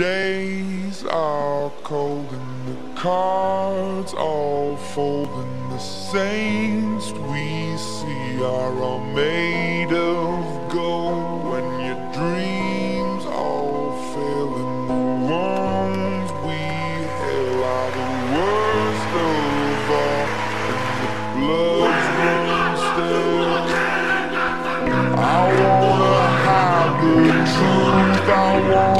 days are cold and the cards all fold and the saints we see are all made of gold. When your dreams all fail and the ones we hail are the worst of all. And the bloods run stale I wanna hide the truth I wanna